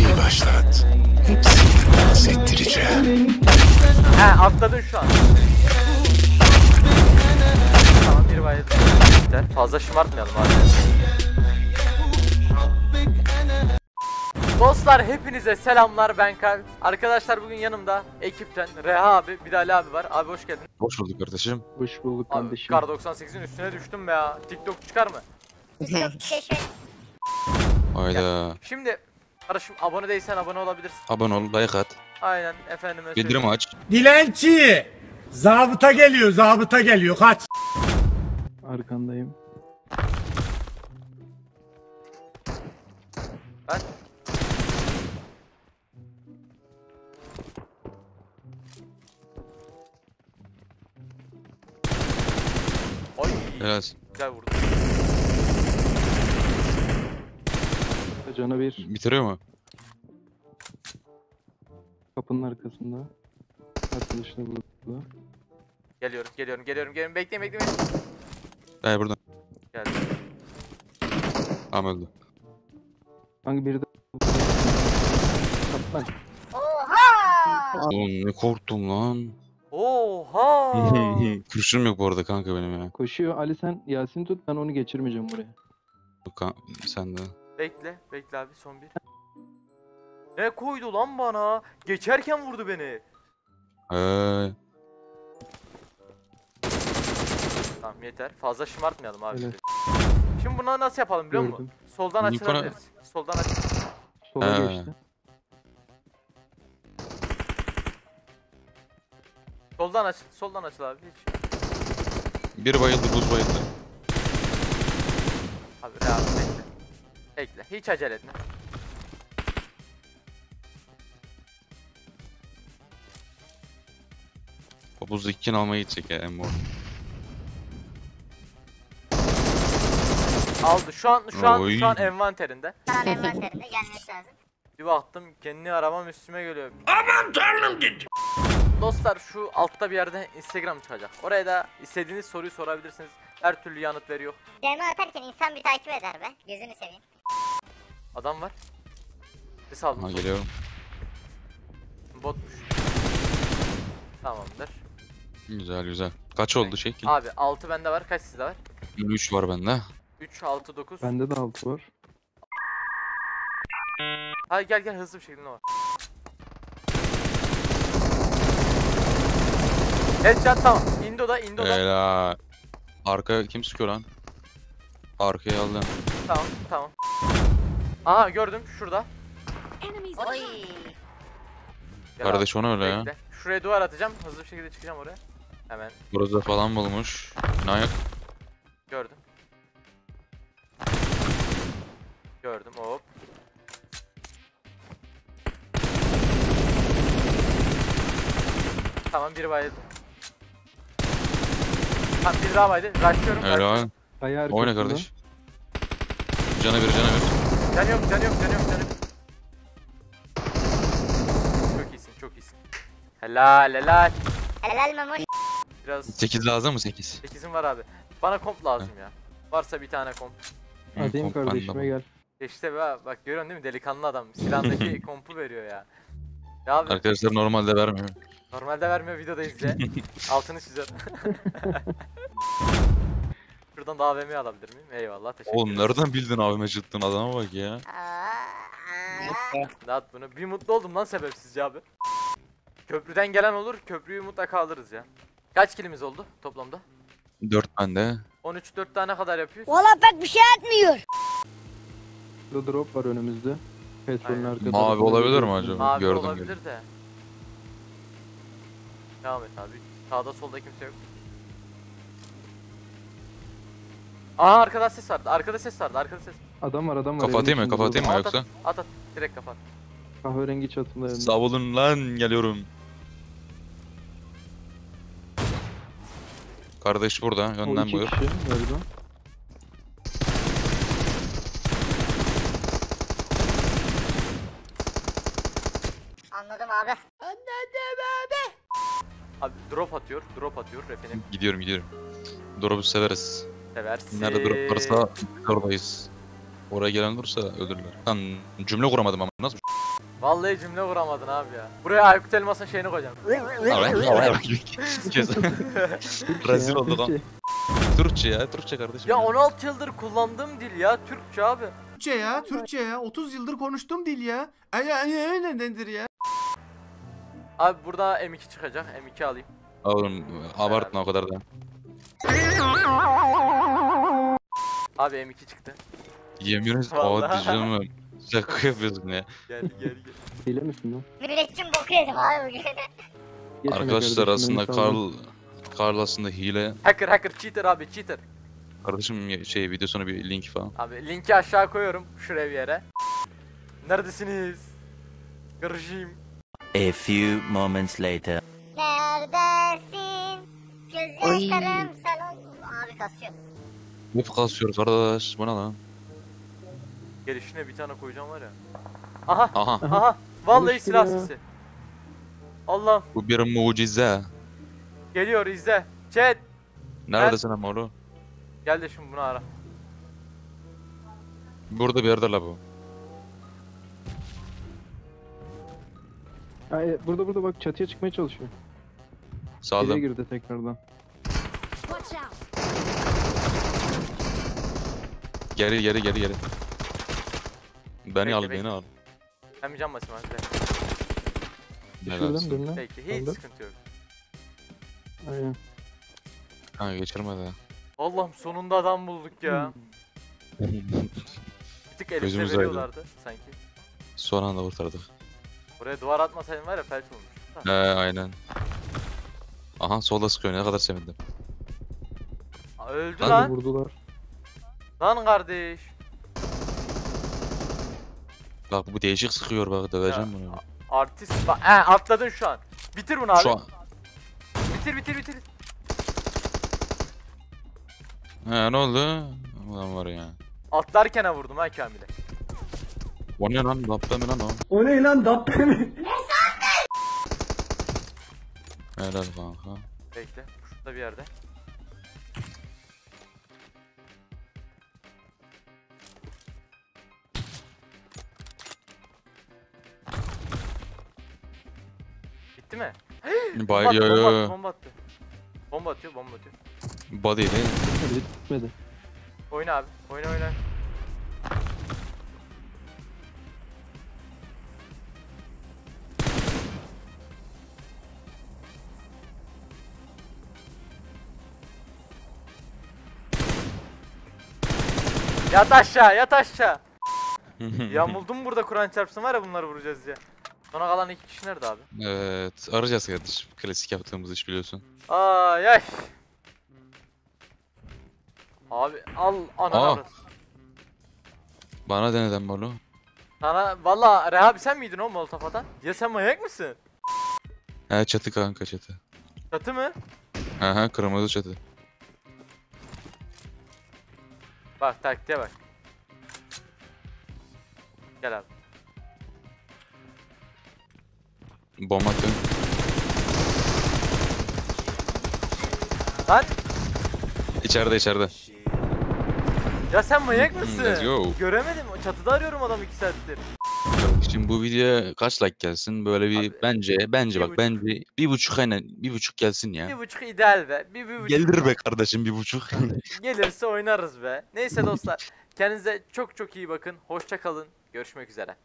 Müziği başlat. Hepsini dans ettireceğim. He atladın şu an. Tamam bir bayıldı. Fazla şımartmayalım abi. Dostlar hepinize selamlar ben Kalp. Arkadaşlar bugün yanımda ekipten Reha abi bir de Ali abi var. Abi hoş geldin. Hoş bulduk kardeşim. Hoş bulduk Abi kardeşim. Kar 98'in üstüne düştüm be ya. TikTok çıkar mı? Hayda. Şimdi kardeşim abone değilsen abone olabilirsin. Abone ol, like at. Aynen efendime Bildirim aç. Dilenci! Zabıta geliyor, zabıta geliyor. Kaç. Arkandayım. Ben Oy Helal. güzel vurdu. Cana bir Bitiriyor mu? kapının arkasında. Arkadaşını buldu. Geliyorum geliyorum geliyorum geliyorum bekleyin bekleyin. bekleyin. Hayır buradan. Geldim. Tamam öldü. Hangi biri de Kaplan. Oğlum ne korktum lan. Oha! Kurşunum yok bu arada kanka benim ya. Koşuyor. Ali sen Yasin tut ben onu geçirmeyeceğim buraya. Kan- sen de. Bekle bekle abi son bir. Ne koydu lan bana? Geçerken vurdu beni. Ee, Tamam yeter. Fazla şımartmayalım abi. Evet. Şimdi bunu nasıl yapalım biliyor musun? Soldan Nikola- açılabiliriz. Soldan aç. Sola He. geçti. Soldan aç. Soldan açıl abi. Hiç. bir bayıldı, buz bayıldı. Abi abi bekle. Hiç acele etme. Buzda iki almaya gidecek ya Emmo. Aldı. Şu an şu an Oy. şu an envanterinde. Tamam envanterinde gelmesi lazım. Bir baktım kendi arabam üstüme geliyor. Aman tanrım dedi. Dostlar şu altta bir yerde Instagram çıkacak. Oraya da istediğiniz soruyu sorabilirsiniz. Her türlü yanıt veriyor. DM atarken insan bir takip eder be. Gözünü seveyim. Adam var. Ses aldım. Ha geliyorum. Botmuş. Tamamdır. Güzel güzel. Kaç oldu şekil? Abi 6 bende var. Kaç sizde var? 3 var bende. 3, 6, 9. Bende de altı var. Hadi gel gel hızlı bir şekilde var. Headshot tamam. Indo'da Indo'da. Helal. Arka kim sıkıyor lan? Arkaya aldım. Tamam tamam. Aha gördüm şurada. Oy. Gel Kardeş onu öyle ya. Şuraya duvar atacağım. Hızlı bir şekilde çıkacağım oraya. Hemen Burada falan bulmuş. Nayak. gördüm. Gördüm hop. Tamam biri bayıldı. Tamam bir daha bayıldı. Rushlıyorum. Helal. Arkasında. Oyna kardeş. Cana bir cana bir. Can yok can yok can yok can yok. Çok iyisin çok iyisin. Helal helal. Helal mamuş. Biraz 8 lazım mı 8? 8'im var abi. Bana komp lazım ya. Varsa bir tane komp. Atayım kardeşime gel. İşte be bak görüyorsun değil mi delikanlı adam silahındaki kompu veriyor ya. Ya abi Arkadaşlar normalde vermiyor. normalde vermiyor videoda izle. Altını çizer. Şuradan da AVM alabilir miyim? Eyvallah teşekkür Oğlum ederim. nereden bildin abime cıttın adama bak ya. Dağıt bunu. Bir mutlu oldum lan sebepsizce abi. Köprüden gelen olur köprüyü mutlaka alırız ya. Kaç kilimiz oldu toplamda? 4 bende. 13 4 tane kadar yapıyor. Valla pek bir şey etmiyor. Burada drop var önümüzde. Petrolün Aynen. arka Mavi olabilir mi acaba? Mavi Gördüm, olabilir gördüm. de. Devam et abi. Sağda solda kimse yok. Aa arkada ses vardı. Arkada ses vardı. Arkada ses. Adam var adam var. Kafa atayım mı? Kafa atayım mı At yoksa? at. At at. Direkt kapat. burada. Kahverengi çatında evinde. Sağ olun lan geliyorum. Kardeş burada. O Önden iki buyur. kişi galiba. Anladım abi. Abi drop atıyor. Drop atıyor. Refini Gidiyorum gidiyorum. Drop'u severiz. Seversin. Nerede drop varsa oradayız. Oraya gelen olursa öldürürler. Lan cümle kuramadım ama nasıl? Vallahi cümle kuramadın abi ya. Buraya Aykut Elmas'ın şeyini koyacağım. Rezil olduk lan. Türkçe. Ya, Türkçe kardeşim. Ya 16 yıldır kullandığım dil ya Türkçe abi. Türkçe ya, Türkçe ya. 30 yıldır konuştuğum dil ya. Ay ay ay ne nedir ya? Abi burada M2 çıkacak. M2 alayım. Oğlum abartma o kadar da. Abi M2 çıktı. Yemin ederim Vallahi. hadi canım. Şaka yapıyorsun ya. Gel gel gel. Hile misin lan? Müneccim boku yedim abi bugün. Arkadaşlar saldın. Karl Karl aslında hile. Hacker hacker cheater abi cheater. Kardeşim şey video sonu bir link falan. Abi linki aşağı koyuyorum şuraya bir yere. Neredesiniz? Garajım. A few moments later. Neredesin? Gözyaşlarım kasıyor. Ne kasıyoruz kardeş? Bu ne lan? Gelişine bir tane koyacağım var ya. Aha Aha. aha. Vallahi silah ya. sesi. Allah'ım Bu bir mucize. geliyor izle. Chat. Neredesin ama oğlum? Gel de şimdi bunu ara. Burada bir yerde la bu. Ay, burada burada bak çatıya çıkmaya çalışıyor. İçeriye Sağdım. girdi tekrardan. Geri geri geri geri. Beni Bekle, al bekle. beni al. Ben bir can basayım hadi. Helal Şuradan olsun. birine. Peki hiç Aldım. sıkıntı yok. Aynen. Kanka geçirme de. Allah'ım sonunda adam bulduk ya. Bir tık elimde Gözümüz aydın. veriyorlardı sanki. Son anda kurtardık. Buraya duvar atmasaydın var ya felç olmuş. He aynen. Aha solda sıkıyor ne kadar sevindim. Aa, Öldü Lan lan. Vurdular. Lan kardeş. Bak bu değişik sıkıyor bak döveceğim bunu. Artist. Bak he atladın şu an. Bitir bunu abi. Şu an. Bitir bitir bitir. He ne oldu? Ulan var ya. Atlarken ha vurdum ha Kamil'e. O ne lan? Lapta mı lan o? O ne lan datte mi? Helal kanka. Bekle. Şurada bir yerde. Bay Bomba yo attı, yo bomba attı, yo. bomba attı. Bomba atıyor, bomba atıyor. Body değil. Hadi bitmedi. Oyna abi, oyna oyna. Yat aşağı, yat aşağı. Yamuldum burada Kur'an çarpsın var ya bunları vuracağız diye. Sonra kalan iki kişi nerede abi? evet arayacağız kardeşim. Klasik yaptığımız iş biliyorsun. Ay ay. Abi al ananı Aa. Bana de neden bunu? Sana valla Reha abi sen miydin o molotof atan? Ya sen manyak mısın? He çatı kanka çatı. Çatı mı? Aha kırmızı çatı. Bak taktiğe bak. Gel abi. Bomba attım. Lan İçeride içeride. ya sen manyak Hmm, mısın? let's go. Göremedim. O Çatıda arıyorum adamı 2 saattir. Şimdi bu videoya kaç like gelsin? Böyle bir Abi, bence bence bir bak buçuk. bence bir buçuk aynen bir buçuk gelsin ya. Bir buçuk ideal be. Bir, bir buçuk. Gelir be kardeşim bir buçuk. Gelirse oynarız be. Neyse dostlar. Kendinize çok çok iyi bakın. Hoşça kalın. Görüşmek üzere.